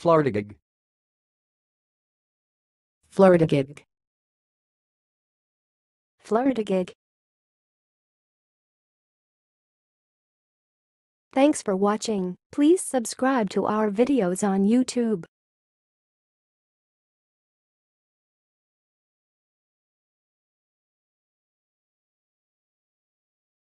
Florida gig. Florida gig. Florida gig. Thanks for watching. Please subscribe to our videos on YouTube.